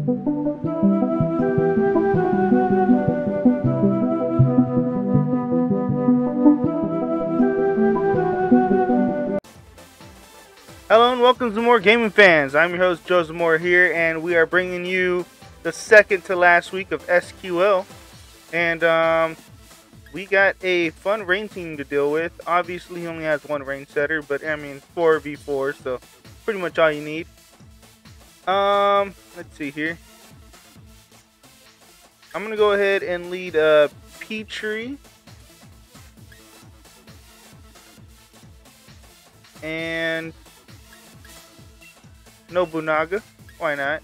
Hello and welcome to more gaming fans. I'm your host Joe Zamora here, and we are bringing you the second to last week of SQL. And um, we got a fun rain team to deal with. Obviously, he only has one rain setter, but I mean, 4v4, so pretty much all you need. Um, let's see here. I'm gonna go ahead and lead uh, Petrie. And Nobunaga. Why not?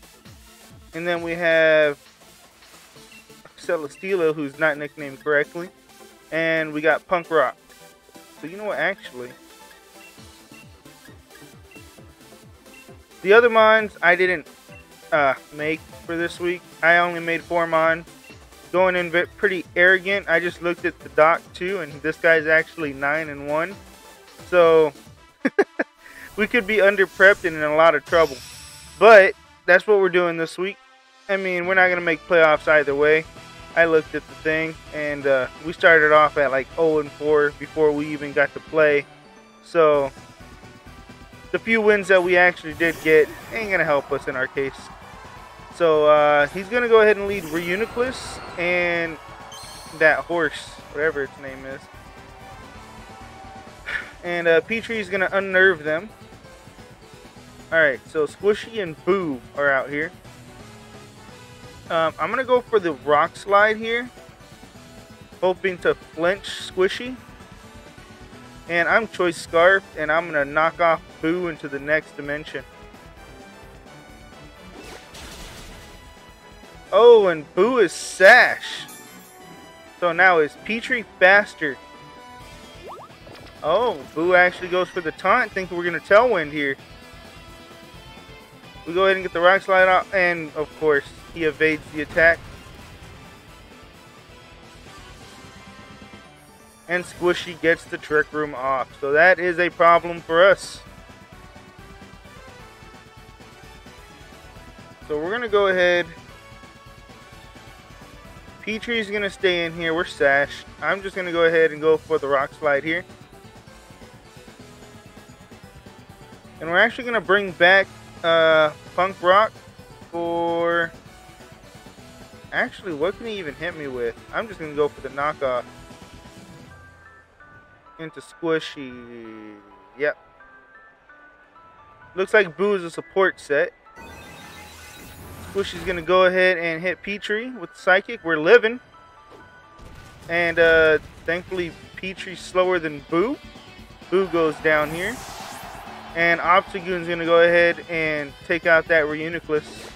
And then we have Celesteela, who's not nicknamed correctly. And we got Punk Rock. So you know what, actually. The other mons I didn't uh, make for this week. I only made four mon. Going in pretty arrogant. I just looked at the doc too, and this guy's actually 9 and 1. So we could be under prepped and in a lot of trouble. But that's what we're doing this week. I mean, we're not going to make playoffs either way. I looked at the thing, and uh, we started off at like 0 and 4 before we even got to play. So the few wins that we actually did get ain't going to help us in our case. So uh, he's going to go ahead and lead Reuniclus and that horse, whatever its name is. And uh, Petrie's going to unnerve them. Alright, so Squishy and Boo are out here. Um, I'm going to go for the Rock Slide here. Hoping to flinch Squishy. And I'm Choice Scarf, and I'm going to knock off Boo into the next dimension. Oh, and Boo is Sash. So now is Petrie faster? Oh, Boo actually goes for the taunt, thinking we're going to Tailwind here. We go ahead and get the rock slide out, and of course, he evades the attack. And Squishy gets the Trick Room off. So that is a problem for us. So we're to go ahead. Petrie's to stay in here. We're Sash. I'm just to go ahead and go for the Rock Slide here. And we're actually to bring back uh, Punk Rock for... Actually, what can he even hit me with? I'm just to go for the knockoff. Into Squishy. Yep. Looks like Boo is a support set. Squishy's going to go ahead and hit Petrie with Psychic. We're living. And uh, thankfully, Petrie's slower than Boo. Boo goes down here. And Obstagoon's going to go ahead and take out that Reuniclus.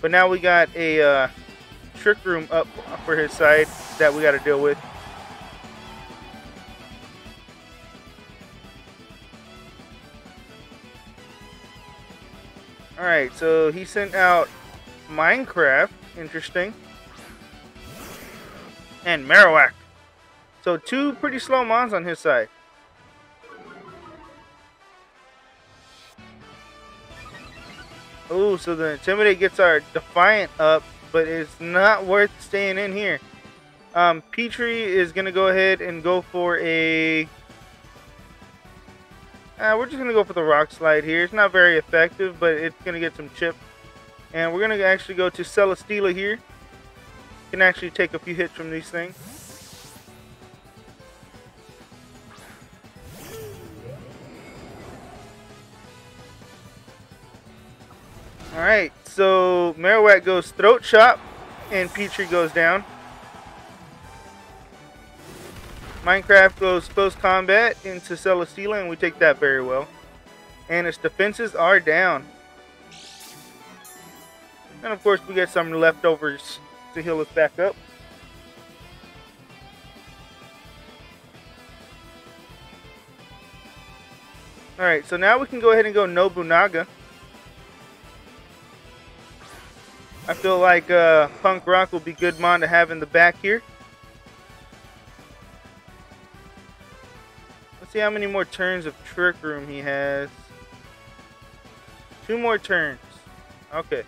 But now we got a uh, Trick Room up for his side that we got to deal with. Alright, so he sent out Minecraft. Interesting. And Marowak. So two pretty slow mons on his side. Oh, so the Intimidate gets our Defiant up, but it's not worth staying in here. Um, Petrie is going to go ahead and go for a... Uh, we're just going to go for the Rock Slide here. It's not very effective, but it's going to get some chip. And we're going to actually go to Celesteela here. Can actually take a few hits from these things. Alright, so Marowak goes Throat Chop, and Petrie goes down. Minecraft goes Close Combat into Celesteela, and we take that very well. And its defenses are down. And of course, we get some leftovers to heal us back up. Alright, so now we can go ahead and go Nobunaga. I feel like uh, Punk Rock will be good mon to have in the back here. see how many more turns of Trick Room he has. Two more turns. Okay.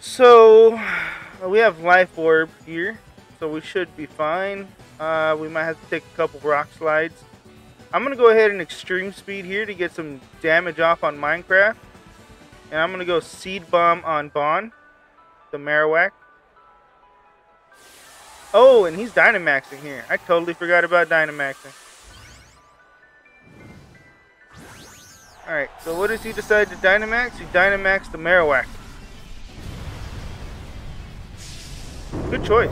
So, uh, we have Life Orb here. So we should be fine. Uh, we might have to take a couple rock slides. I'm going to go ahead and extreme speed here to get some damage off on Minecraft. And I'm going to go Seed Bomb on Bon, the Marowak. Oh, and he's Dynamaxing here. I totally forgot about Dynamaxing. Alright, so what does he decide to Dynamax? He Dynamax the Marowak. Good choice.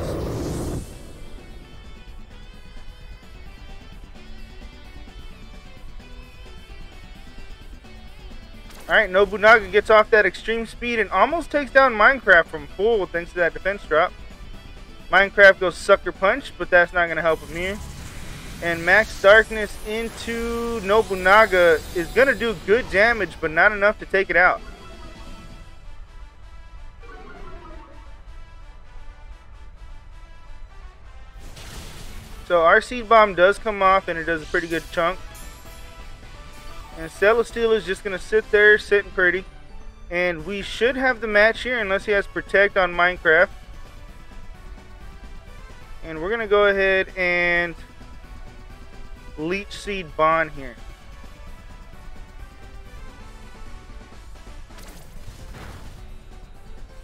Alright, Nobunaga gets off that extreme speed and almost takes down Minecraft from full thanks to that defense drop. Minecraft goes Sucker Punch, but that's not going to help him here. And Max Darkness into Nobunaga is going to do good damage, but not enough to take it out. So our Seed Bomb does come off and it does a pretty good chunk. And Celesteela is just going to sit there, sitting pretty. And we should have the match here unless he has Protect on Minecraft. And we're going to go ahead and Leech Seed Bond here.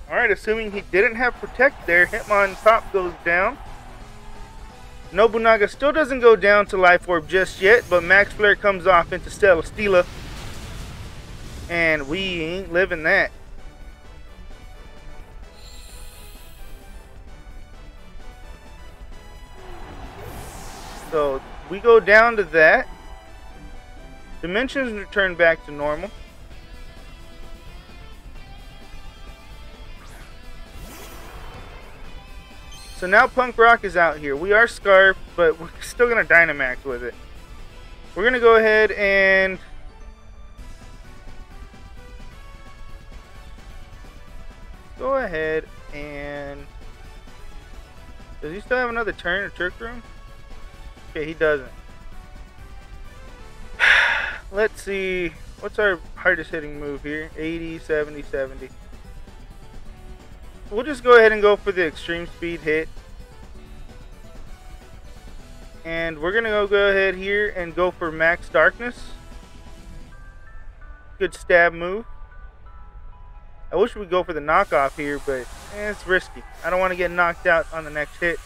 Alright, assuming he didn't have Protect there, Hitmontop goes down. Nobunaga still doesn't go down to Life Orb just yet, but Max Flare comes off into Celesteela. And we ain't living that. So we go down to that. Dimensions return back to normal. So now Punk Rock is out here. We are Scarf, but we're still going to Dynamax with it. We're going to go ahead and... Go ahead and... Does he still have another turn or Trick Room? Okay, he doesn't. Let's see. What's our hardest hitting move here? 80, 70, 70 we'll just go ahead and go for the extreme speed hit. And we're going to go, ahead here and go for max darkness. Good stab move. I wish we'd go for the knockoff here, but eh, it's risky. I don't want to get knocked out on the next hit.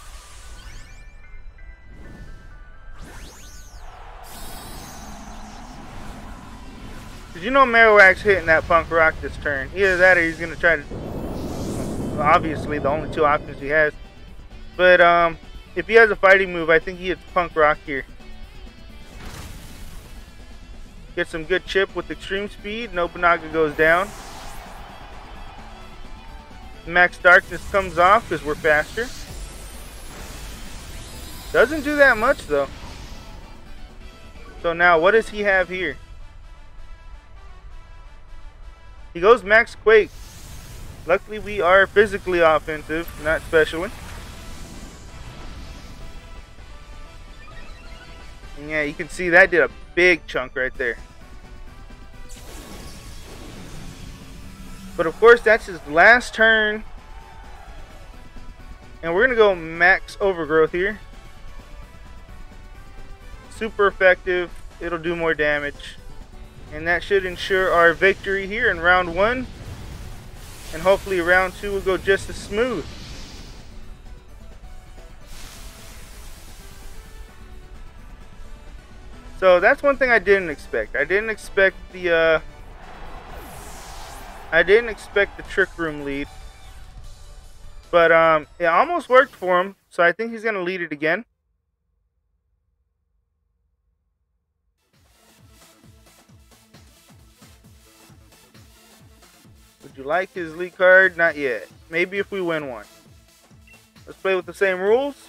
Did you know Marowak's hitting that Punk Rock this turn? Either that or he's going to try to obviously the only two options he has. But um, if he has a fighting move, I think he hits Punk Rock here. Get some good chip with extreme speed. Nobunaga goes down. Max Darkness comes off because we're faster. Doesn't do that much though. So now what does he have here? He goes Max Quake. Luckily, we are physically offensive, not specially. And yeah, you can see that did a big chunk right there. But of course, that's his last turn. And we're going to go max overgrowth here. Super effective. It'll do more damage. And that should ensure our victory here in round one. And hopefully round two will go just as smooth. So that's one thing I didn't expect. I didn't expect the uh, I didn't expect the trick room lead. But um, it almost worked for him, so I think he's gonna lead it again. You like his lead card? Not yet. Maybe if we win one. Let's play with the same rules.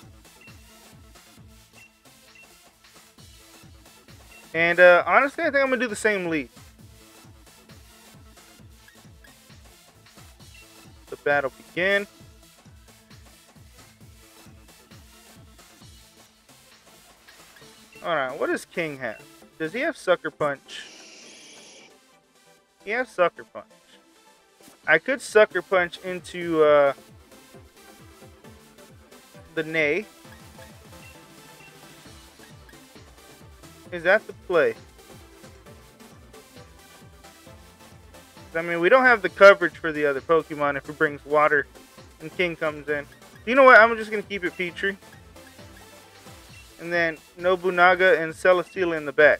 And uh, honestly, I think I'm going to do the same lead. The battle begin. Alright, what does King have? Does he have Sucker Punch? He has Sucker Punch. I could sucker punch into uh, the Nay. Is that the play? I mean, we don't have the coverage for the other Pokemon if it brings water and King comes in. You know what? I'm just going to keep it Petrie. And then Nobunaga and Celesteela in the back.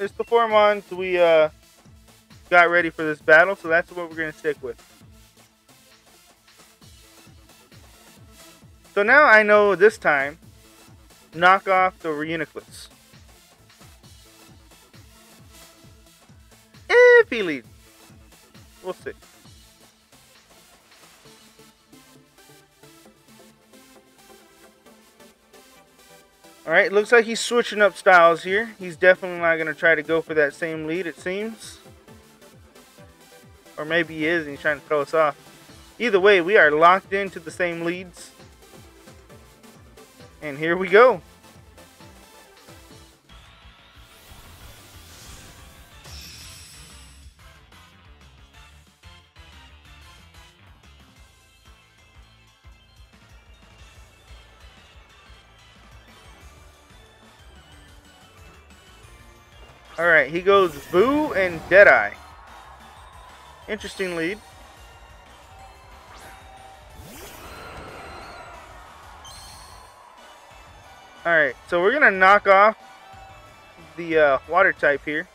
It's the four mons we uh, got ready for this battle, so that's what we're going to stick with. So now I know this time, knock off the Reuniclus. If he leads. We'll see. Alright, looks like he's switching up styles here. He's definitely not going to try to go for that same lead, it seems. Or maybe he is and he's trying to throw us off. Either way, we are locked into the same leads. And here we go. Alright, he goes Boo and Deadeye. Interesting lead. Alright, so we're going to knock off the uh, water type here.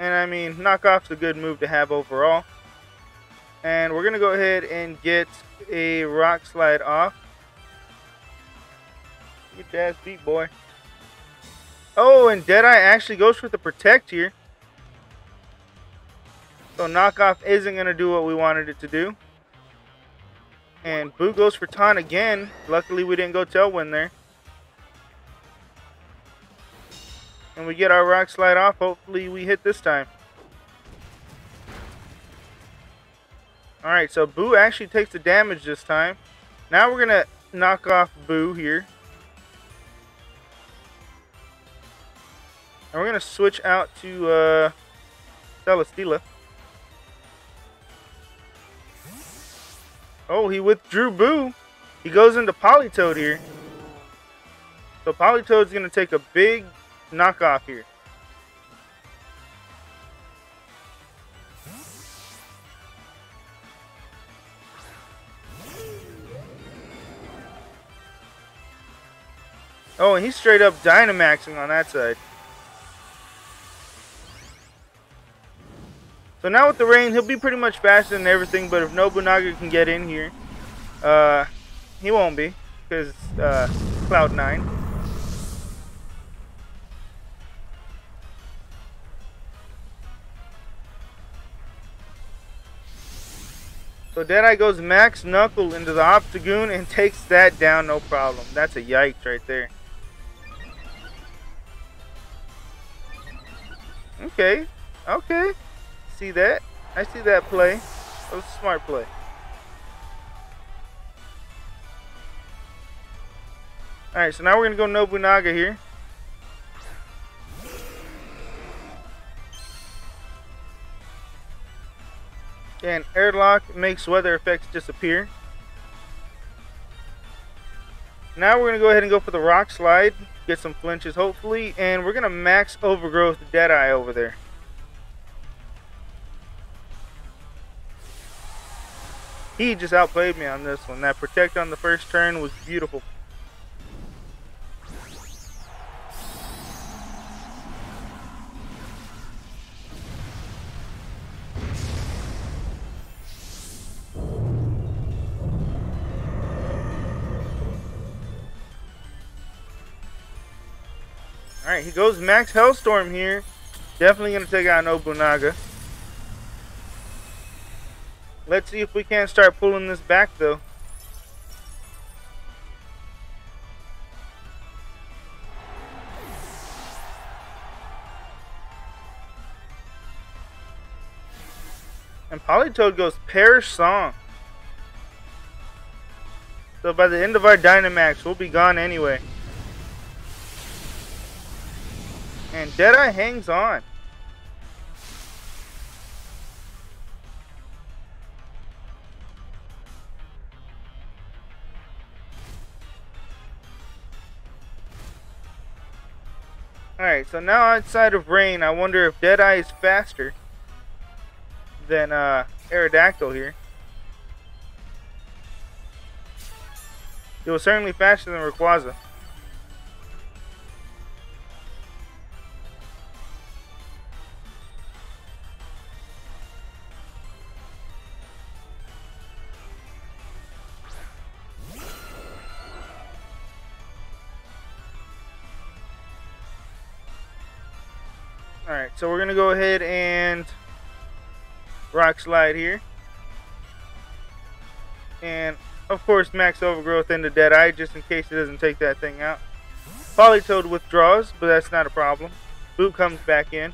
And I mean, knock off's a good move to have overall. And we're going to go ahead and get a rock slide off. Get your ass beat, boy. Oh, and Deadeye actually goes for the protect here. So knockoff isn't going to do what we wanted it to do. And Boo goes for Taunt again. Luckily, we didn't go Tailwind there. And we get our Rock Slide off. Hopefully, we hit this time. Alright, so Boo actually takes the damage this time. Now we're going to knock off Boo here. And we're going to switch out to uh, Celesteela. Oh, he withdrew Boo. He goes into Politoed here. So Politoed's going to take a big knockoff here. Oh, and he's straight up Dynamaxing on that side. So now with the rain, he'll be pretty much faster than everything, but if Nobunaga can get in here, uh, he won't be, because uh, Cloud9. So Deadeye goes Max Knuckle into the Obstagoon and takes that down no problem. That's a yikes right there. Okay, okay see that. I see that play. That was a smart play. Alright, so now we're going to go Nobunaga here. And airlock makes weather effects disappear. Now we're going to go ahead and go for the rock slide. Get some flinches hopefully. And we're going to max overgrowth Deadeye over there. He just outplayed me on this one. That protect on the first turn was beautiful. Alright, he goes Max Hailstorm here. Definitely going to take out Nobunaga. Let's see if we can't start pulling this back though. And Politoed goes Perish Song. So by the end of our Dynamax, we'll be gone anyway. And Deadeye hangs on. Alright, so now outside of rain, I wonder if Deadeye is faster than uh, Aerodactyl here. It was certainly faster than Rayquaza. So we're to go ahead and rock slide here. And of course, max overgrowth into Deadeye just in case it doesn't take that thing out. Politoed withdraws, but that's not a problem. Boot comes back in.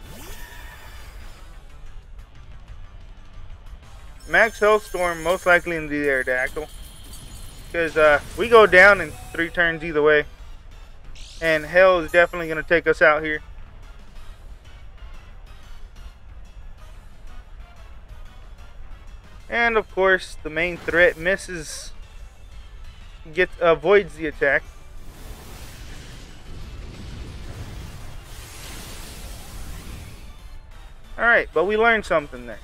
Max Hailstorm most likely into the Aerodactyl. Because uh, we go down in three turns either way. And Hell is definitely going to take us out here. And of course, the main threat misses, gets avoids the attack. Alright, but we learned something there.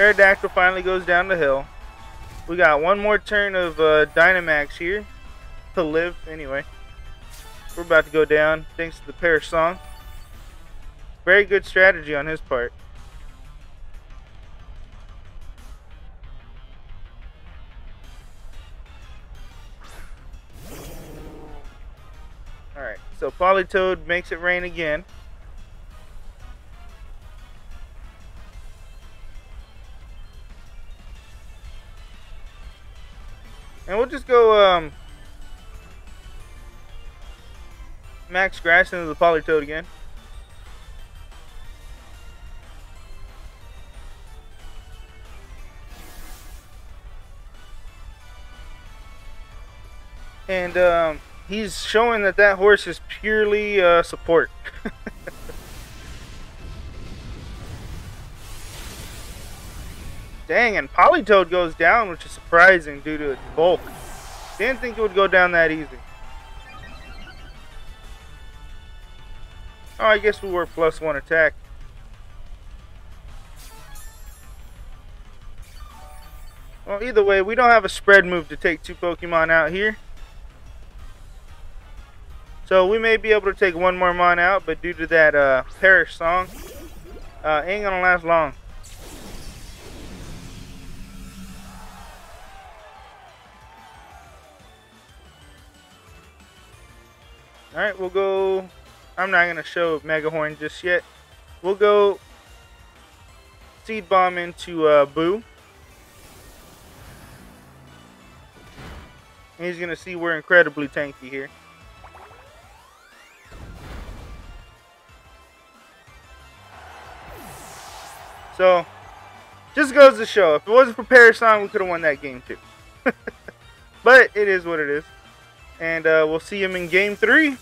Aerodactyl finally goes down the hill. We got one more turn of uh, Dynamax here to live anyway. We're about to go down thanks to the Perish Song. Very good strategy on his part. Alright, so Politoed makes it rain again. Just go um, max grass into the Politoed again. And um, he's showing that that horse is purely uh, support. Dang, and Politoed goes down, which is surprising due to its bulk. Didn't think it would go down that easy. Oh, I guess we were plus one attack. Well, either way, we don't have a spread move to take two Pokemon out here. So we may be able to take one more Mon out, but due to that uh, Perish song, uh, ain't gonna last long. Alright, we'll go... I'm not going to show Mega Horn just yet. We'll go Seed Bomb into uh, Boo. And he's going to see we're incredibly tanky here. So, just goes to show, if it wasn't for Perish Song, we could have won that game too. but it is what it is. And uh, we'll see him in game three.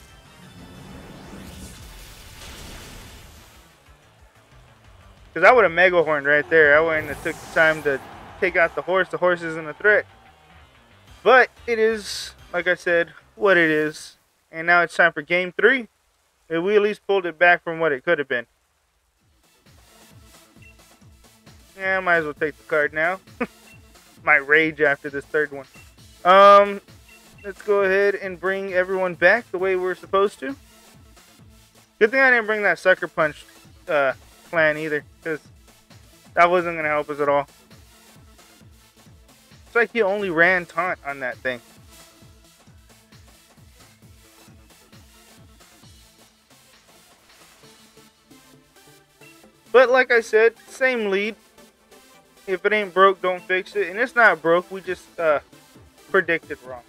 Because I would have mega horned right there. I wouldn't have took the time to take out the horse. The horse isn't a threat. But it is, like I said, what it is. And now it's time for game three. And we at least pulled it back from what it could have been. Yeah, might as well take the card now. My rage after this third one. Um, let's go ahead and bring everyone back the way we're supposed to. Good thing I didn't bring that sucker punch uh, plan either, because that wasn't going to help us at all. It's like he only ran taunt on that thing. But like I said, same lead. If it ain't broke, don't fix it. And it's not broke, we just uh, predicted wrong.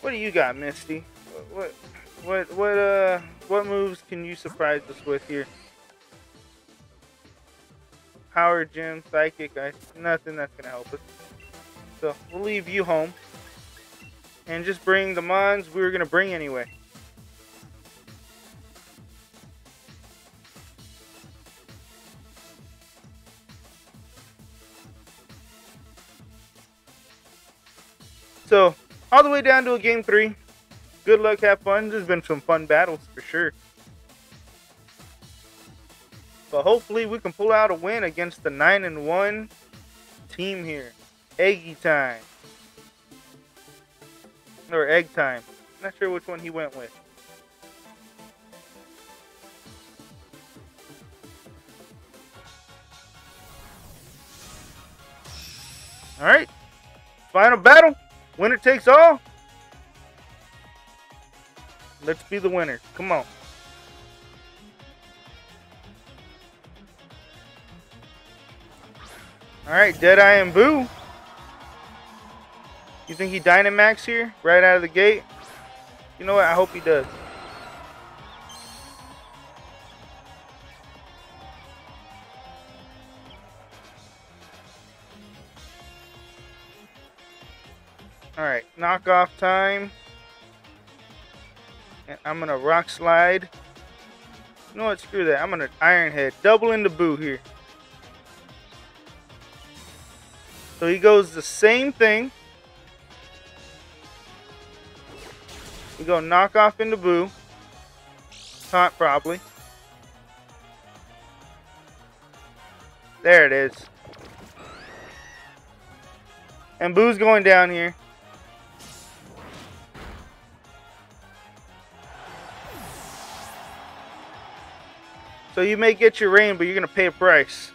What do you got, Misty? What, what, what, uh, what moves can you surprise us with here? Power Gem, Psychic, I, nothing that's gonna help us. So we'll leave you home and just bring the mons we were gonna bring anyway. So, all the way down to a game three. Good luck, have fun. There's been some fun battles for sure. But hopefully we can pull out a win against the 9 and 1 team here. Eggy time. Or egg time. Not sure which one he went with. Alright. Final battle. Winner takes all. Let's be the winner. Come on. Alright, Deadeye and Boo. You think he Dynamax here? Right out of the gate? You know what? I hope he does. Alright, knockoff time. I'm gonna rock slide. You know what? Screw that. I'm gonna Iron Head. Double into Boo here. So he goes the same thing. We go knock off into Boo. Taunt probably. There it is. And Boo's going down here. So you may get your rain, but you're going to pay a price.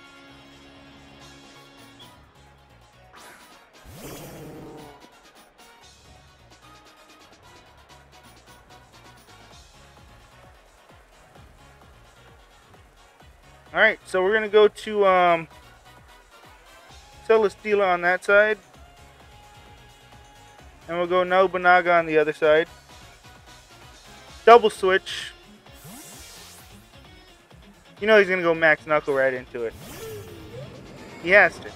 Alright, so we're to go to um, Celesteela on that side. And we'll go Nobunaga on the other side. Double switch. You know he's to go Max Knuckle right into it. He has to.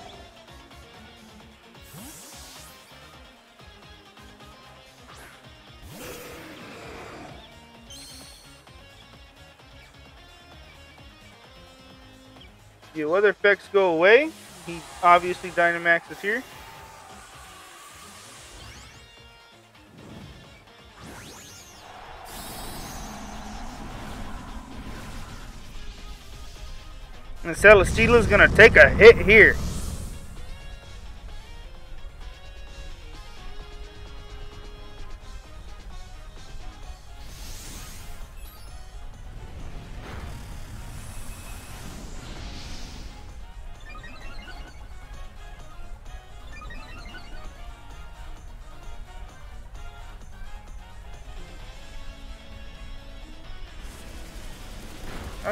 The weather effects go away. He obviously Dynamax is here. And Celesteela's gonna take a hit here.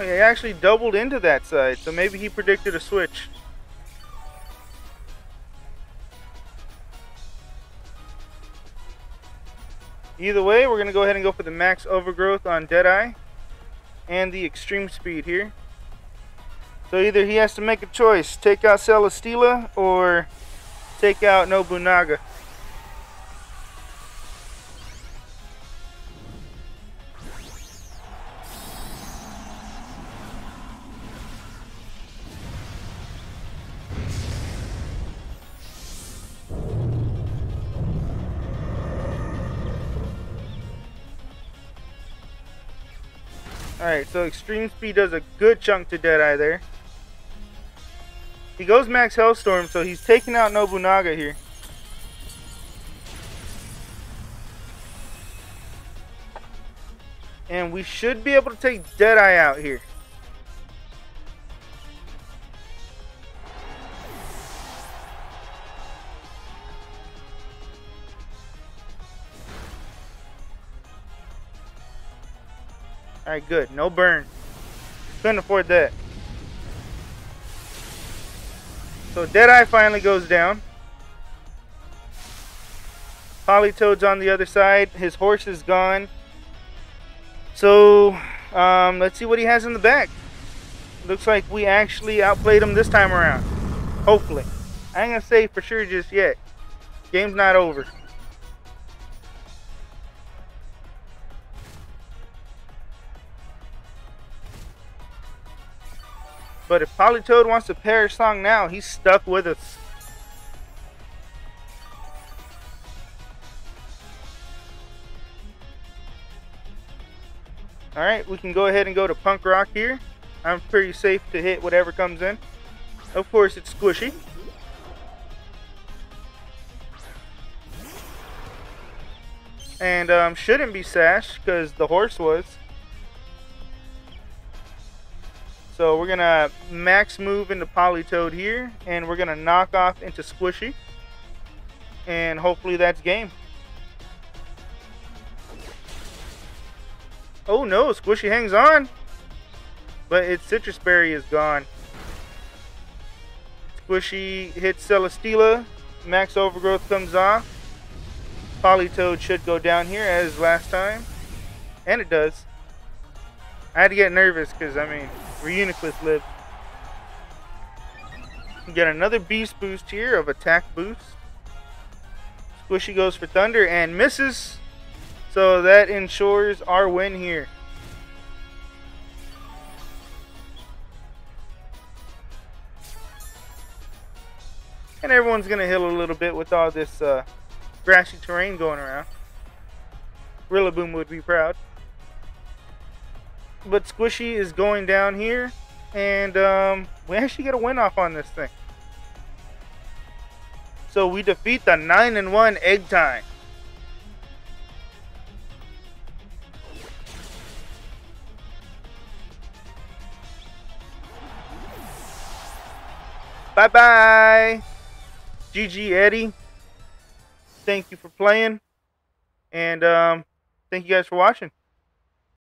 Oh, he actually doubled into that side, so maybe he predicted a switch. Either way, we're going to go ahead and go for the max overgrowth on Deadeye and the extreme speed here. So either he has to make a choice, take out Celesteela or take out Nobunaga. So Extreme Speed does a good chunk to Deadeye there. He goes Max Hailstorm, so he's taking out Nobunaga here. And we should be able to take Deadeye out here. Alright, good. No burn. Couldn't afford that. So Deadeye finally goes down. Politoed's on the other side. His horse is gone. So, um, let's see what he has in the back. Looks like we actually outplayed him this time around. Hopefully. I ain't gonna say for sure just yet. Game's not over. But if Politoed wants to perish song now, he's stuck with us. Alright, we can go ahead and go to Punk Rock here. I'm pretty safe to hit whatever comes in. Of course, it's squishy. And um, shouldn't be Sash because the horse was. So we're to max move into Politoed here. And we're to knock off into Squishy. And hopefully that's game. Oh no, Squishy hangs on. But its Sitrus Berry is gone. Squishy hits Celesteela. Max Overgrowth comes off. Politoed should go down here as last time. And it does. I had to get nervous because, I mean, Reuniclus lived. Get another Beast Boost here of Attack Boost. Squishy goes for Thunder and misses. So that ensures our win here. And everyone's going to heal a little bit with all this uh, grassy terrain going around. Rillaboom would be proud. But Squishy is going down here. And um, we actually get a win off on this thing. So we defeat the 9 and 1 Egg Time. Bye bye. GG Eddie. Thank you for playing. And um, thank you guys for watching.